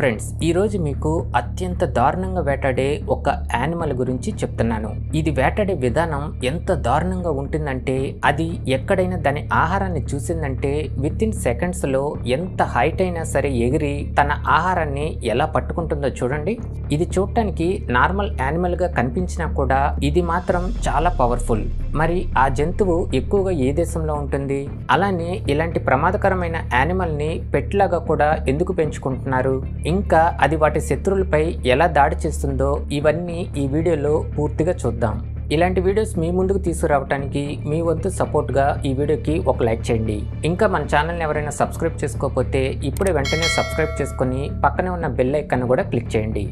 Friends ఈరోజు మీకు అత్యంత దారుణంగా వేటాడే ఒక యానిమల్ గురించి చెప్తున్నాను. ఇది వేటాడే విధానం ఎంత దారుణంగా ఉంటుందంటే అది ఎక్కడైనా దాని ఆహారాన్ని చూసిందంటే విత్ ఇన్ సెకండ్స్లో ఎంత హైట్ అయినా సరే ఎగిరి తన ఆహారాన్ని ఎలా పట్టుకుంటుందో చూడండి. ఇది చూడటానికి నార్మల్ యానిమల్గా కనిపించినా కూడా ఇది మాత్రం చాలా పవర్ఫుల్ మరి ఆ జంతువు ఎక్కువగా ఏ దేశంలో ఉంటుంది? అలానే ఇలాంటి ప్రమాదకరమైన యానిమల్ని పెట్లాగా కూడా ఎందుకు పెంచుకుంటున్నారు? ఇంకా అది వాటి శత్రువులపై ఎలా దాడి చేస్తుందో ఇవన్నీ ఈ వీడియోలో పూర్తిగా చూద్దాం. ఇలాంటి వీడియోస్ మీ ముందుకు తీసుకురావడానికి మీ వంతు సపోర్ట్గా ఈ వీడియోకి ఒక లైక్ చేయండి. ఇంకా మన ఛానల్ని ఎవరైనా సబ్స్క్రైబ్ చేసుకోకపోతే ఇప్పుడే వెంటనే సబ్స్క్రైబ్ చేసుకొని పక్కనే ఉన్న బెల్ ఐకాన్ కూడా క్లిక్ చేయండి.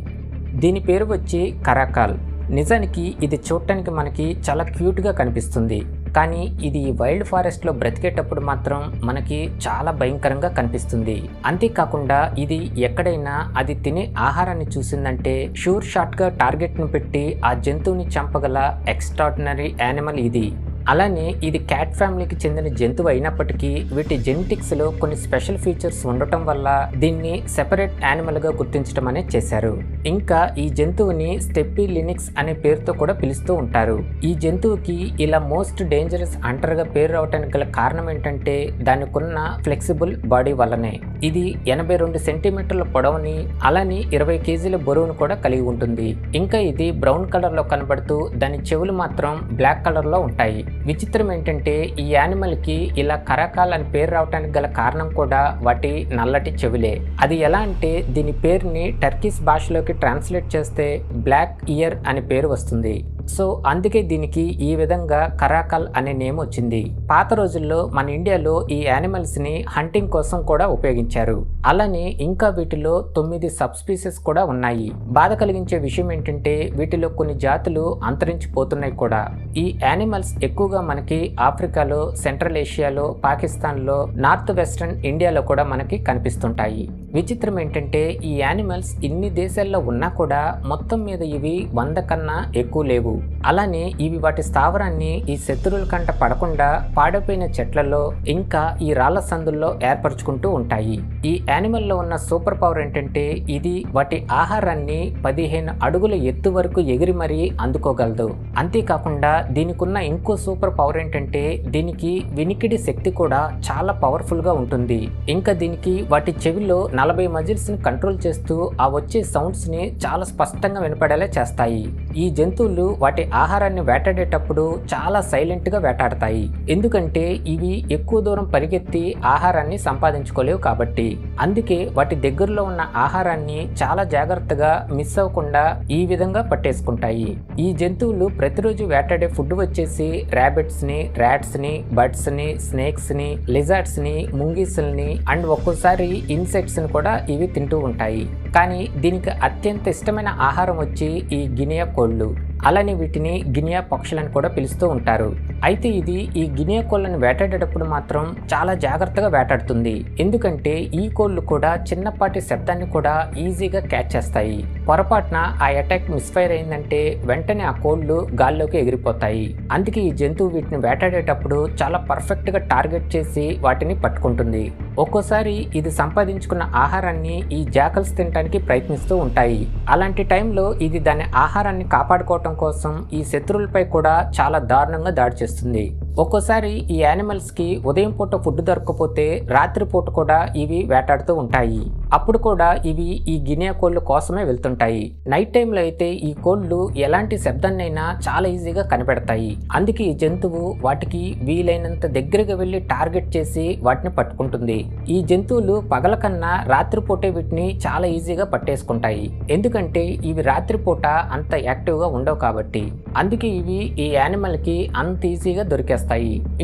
దీని పేరు వచ్చి కరాకాల్. నిజానికి ఇది చూడటానికి మనకి చాలా క్యూట్గా కనిపిస్తుంది. కానీ ఇది వైల్డ్ ఫారెస్ట్లో బ్రతికేటప్పుడు మాత్రం మనకి చాలా భయంకరంగా కనిపిస్తుంది. అంతేకాకుండా ఇది ఎక్కడైనా అది తినే ఆహారాన్ని చూసిందంటే షూర్ షాట్గా టార్గెట్ను పెట్టి ఆ జంతువుని చంపగల ఎక్స్ట్రాడినరీ యానిమల్ ఇది. అలానే ఇది క్యాట్ ఫ్యామిలీకి చెందిన జంతువు అయినప్పటికీ వీటి జెనెటిక్స్లో కొన్ని స్పెషల్ ఫీచర్స్ ఉండటం వల్ల దీన్ని సెపరేట్ యానిమల్గా గుర్తించడం అనేది చేశారు. ఇంకా ఈ జంతువుని స్టెప్పీ లినిక్స్ అనే పేరుతో కూడా పిలుస్తూ ఉంటారు. ఈ జంతువుకి ఇలా మోస్ట్ డేంజరస్ అంటర్గా పేరు రావడానికి గల కారణం ఏంటంటే దానికున్న ఫ్లెక్సిబుల్ బాడీ వల్లనే. ఇది ఎనభై రెండు సెంటీమీటర్ల పొడవుని అలానే ఇరవై కేజీల బరువును కూడా కలిగి ఉంటుంది. ఇంకా ఇది బ్రౌన్ కలర్లో కనబడుతూ దాని చెవులు మాత్రం బ్లాక్ కలర్లో ఉంటాయి. విచిత్రం ఏంటంటే ఈ యానిమల్కి ఇలా కరకాల్ అని పేరు రావడానికి గల కారణం కూడా వాటి నల్లటి చెవులే. అది ఎలా అంటే దీని పేరుని టర్కీస్ భాషలోకి ట్రాన్స్లేట్ చేస్తే బ్లాక్ ఇయర్ అని పేరు వస్తుంది. సో అందుకే దీనికి ఈ విధంగా కరాకల్ అనే నేమ్ వచ్చింది. పాత రోజుల్లో మన ఇండియాలో ఈ యానిమల్స్ని హంటింగ్ కోసం కూడా ఉపయోగించారు. అలానే ఇంకా వీటిలో తొమ్మిది సబ్ స్పీసెస్ కూడా ఉన్నాయి. బాధ కలిగించే విషయం ఏంటంటే వీటిలో కొన్ని జాతులు అంతరించిపోతున్నాయి కూడా. ఈ యానిమల్స్ ఎక్కువగా మనకి ఆఫ్రికాలో సెంట్రల్ ఏషియాలో పాకిస్తాన్లో నార్త్ వెస్ట్రన్ ఇండియాలో కూడా మనకి కనిపిస్తుంటాయి. విచిత్రం ఏంటంటే ఈ యానిమల్స్ ఇన్ని దేశాల్లో ఉన్నా కూడా మొత్తం మీద ఇవి వంద కన్నా ఎక్కువ లేవు. అలానే ఇవి వాటి స్థావరాన్ని ఈ శత్రువుల కంట పడకుండా పాడైపోయిన చెట్లలో ఇంకా ఈ రాళ్ళ సందుల్లో ఏర్పరచుకుంటూ ఉంటాయి. ఈ యానిమల్లో ఉన్న సూపర్ పవర్ ఏంటంటే ఇది వాటి ఆహారాన్ని పదిహేను అడుగుల ఎత్తు వరకు ఎగిరి మరీ అందుకోగలదు. అంతేకాకుండా దీనికున్న ఇంకో సూపర్ పవర్ ఏంటంటే దీనికి వినికిడి శక్తి కూడా చాలా పవర్ఫుల్గా ఉంటుంది. ఇంకా దీనికి వాటి చెవిలో నలభై మజిల్స్ని కంట్రోల్ చేస్తూ ఆ వచ్చే సౌండ్స్ని చాలా స్పష్టంగా వినపడేలా చేస్తాయి. ఈ జంతువులు వాటి ఆహారాన్ని వేటాడేటప్పుడు చాలా సైలెంట్గా వేటాడతాయి. ఎందుకంటే ఇవి ఎక్కువ దూరం పరిగెత్తి ఆహారాన్ని సంపాదించుకోలేవు కాబట్టి. అందుకే వాటి దగ్గరలో ఉన్న ఆహారాన్ని చాలా జాగ్రత్తగా మిస్ అవ్వకుండా ఈ విధంగా పట్టేసుకుంటాయి. ఈ జంతువులు ప్రతిరోజు వేటాడే ఫుడ్ వచ్చేసి ర్యాబిట్స్ని ర్యాట్స్ని బర్డ్స్ని స్నేక్స్ని లిజార్డ్స్ని ముంగీసుల్ని అండ్ ఒక్కోసారి ఇన్సెక్ట్స్ని ని కూడా ఇవి తింటూ ఉంటాయి. కానీ దీనికి అత్యంత ఇష్టమైన ఆహారం వచ్చి ఈ గినియా కోళ్ళు. అలానే వీటిని గినియా పక్షులని కూడా పిలుస్తూ ఉంటారు. అయితే ఇది ఈ గినియా కోళ్ళను వేటాడేటప్పుడు మాత్రం చాలా జాగ్రత్తగా వేటాడుతుంది. ఎందుకంటే ఈ కోళ్ళు కూడా చిన్నపాటి శబ్దాన్ని కూడా ఈజీగా క్యాచ్ చేస్తాయి. పొరపాటున ఆ అటాక్ మిస్ఫైర్ అయిందంటే వెంటనే ఆ కోళ్ళు గాల్లోకి ఎగిరిపోతాయి. అందుకే ఈ జంతువు వీటిని వేటాడేటప్పుడు చాలా పర్ఫెక్ట్గా టార్గెట్ చేసి వాటిని పట్టుకుంటుంది. ఒక్కోసారి ఇది సంపాదించుకున్న ఆహారాన్ని ఈ జాకల్స్ తినడానికి ప్రయత్నిస్తూ ఉంటాయి. అలాంటి టైంలో ఇది దాని ఆహారాన్ని కాపాడుకోవటం కోసం ఈ శత్రువులపై కూడా చాలా దారుణంగా దాడి చేస్తుంది. ఒక్కోసారి ఈ యానిమల్స్కి ఉదయం పూట ఫుడ్ దొరకకపోతే రాత్రి పూట కూడా ఇవి వేటాడుతూ ఉంటాయి. అప్పుడు కూడా ఇవి ఈ గినియా కోళ్ళు కోసమే వెళ్తుంటాయి. నైట్ టైంలో అయితే ఈ కోళ్ళు ఎలాంటి శబ్దాన్నైనా చాలా ఈజీగా కనిపెడతాయి. అందుకే ఈ జంతువు వాటికి వీలైనంత దగ్గరగా వెళ్ళి టార్గెట్ చేసి వాటిని పట్టుకుంటుంది. ఈ జంతువులు పగల కన్నా రాత్రిపూటే వీటిని చాలా ఈజీగా పట్టేసుకుంటాయి. ఎందుకంటే ఇవి రాత్రిపూట అంత యాక్టివ్గా ఉండవు కాబట్టి. అందుకే ఇవి ఈ యానిమల్కి అంత ఈజీగా దొరికేస్తాయి.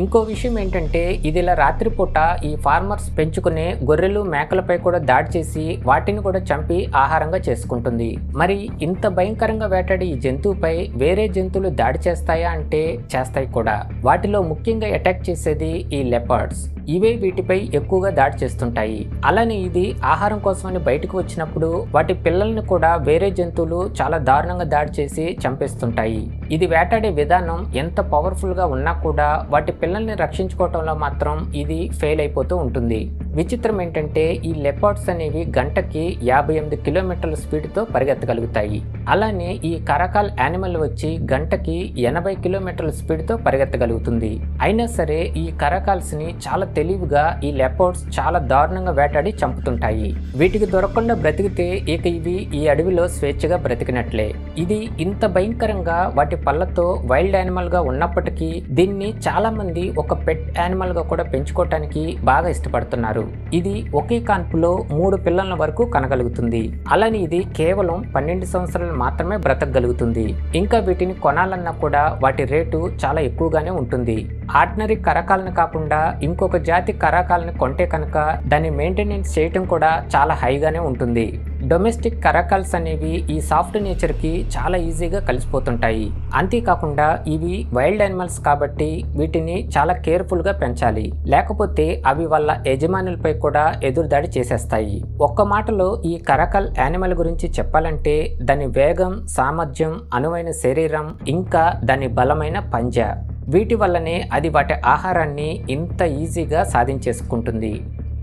ఇంకో విషయం ఏంటంటే ఇది ఇలా రాత్రిపూట ఈ ఫార్మర్స్ పెంచుకునే గొర్రెలు మేకలపై కూడా దాడి చేసి వాటిని కూడా చంపి ఆహారంగా చేసుకుంటుంది. మరి ఇంత భయంకరంగా వేటాడే ఈ జంతువుపై వేరే జంతువులు దాడి చేస్తాయా అంటే చేస్తాయి కూడా. వాటిలో ముఖ్యంగా అటాక్ చేసేది ఈ లెపర్డ్స్. ఇవే వీటిపై ఎక్కువగా దాడి చేస్తుంటాయి. అలానే ఇది ఆహారం కోసమని బయటకు వచ్చినప్పుడు వాటి పిల్లల్ని కూడా వేరే జంతువులు చాలా దారుణంగా దాడి చేసి చంపేస్తుంటాయి. ఇది వేటాడే విధానం ఎంత పవర్ఫుల్గా ఉన్నా కూడా వాటి పిల్లల్ని రక్షించుకోవటంలో మాత్రం ఇది ఫెయిల్ అయిపోతూ ఉంటుంది. విచిత్రం ఏంటంటే ఈ లెపార్డ్స్ అనేవి గంటకి యాభై ఎనిమిది కిలోమీటర్ల స్పీడ్తో పరిగెత్తగలుగుతాయి. అలానే ఈ కరకాల్ యానిమల్ వచ్చి గంటకి ఎనభై కిలోమీటర్ల స్పీడ్తో పరిగెత్తగలుగుతుంది. అయినా సరే ఈ కరకాల్స్ని చాలా తెలివిగా ఈ లెపార్డ్స్ చాలా దారుణంగా వేటాడి చంపుతుంటాయి. వీటికి దొరకకుండా బ్రతికితే ఇక ఇవి ఈ అడవిలో స్వేచ్ఛగా బ్రతికినట్లే. ఇది ఇంత భయంకరంగా వాటి పళ్ళతో వైల్డ్ యానిమల్గా ఉన్నప్పటికీ దీన్ని చాలామంది ఒక పెట్ యానిమల్గా కూడా పెంచుకోవటానికి బాగా ఇష్టపడుతున్నారు. ఇది ఒకే కాన్పులో మూడు పిల్లల వరకు కనగలుగుతుంది. అలానే ఇది కేవలం పన్నెండు సంవత్సరాలు మాత్రమే బ్రతకగలుగుతుంది. ఇంకా వీటిని కొనాలన్నా కూడా వాటి రేటు చాలా ఎక్కువగానే ఉంటుంది. ఆర్డినరీ కరకాలను కాకుండా ఇంకొక జాతి కరకాలను కొంటే కనుక దాన్ని మెయింటెనెన్స్ చేయటం కూడా చాలా హైగానే ఉంటుంది. డొమెస్టిక్ కరకల్స్ అనేవి ఈ సాఫ్ట్ నేచర్కి చాలా ఈజీగా కలిసిపోతుంటాయి. అంతేకాకుండా ఇవి వైల్డ్ యానిమల్స్ కాబట్టి వీటిని చాలా కేర్ఫుల్గా పెంచాలి. లేకపోతే అవి వాళ్ళ యజమానులపై కూడా ఎదురుదాడి చేసేస్తాయి. ఒక్క మాటలో ఈ కరకల్ యానిమల్ గురించి చెప్పాలంటే దాని వేగం సామర్థ్యం అనువైన శరీరం ఇంకా దాని బలమైన పంజా. వీటి వల్లనే అది వాటి ఆహారాన్ని ఇంత ఈజీగా సాధించేసుకుంటుంది.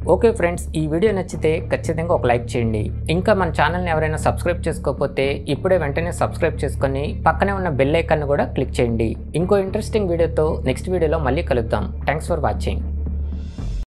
ఓకే ఫ్రెండ్స్ ఈ వీడియో నచ్చితే ఖచ్చితంగా ఒక లైక్ చేయండి. ఇంకా మన ఛానల్ని ఎవరైనా సబ్స్క్రైబ్ చేసుకోకపోతే ఇప్పుడే వెంటనే సబ్స్క్రైబ్ చేసుకొని పక్కనే ఉన్న బెల్ ఐకాన్ కూడా క్లిక్ చేయండి. ఇంకో ఇంట్రెస్టింగ్ వీడియోతో నెక్స్ట్ వీడియోలో మళ్ళీ కలుద్దాం. Thanks for watching.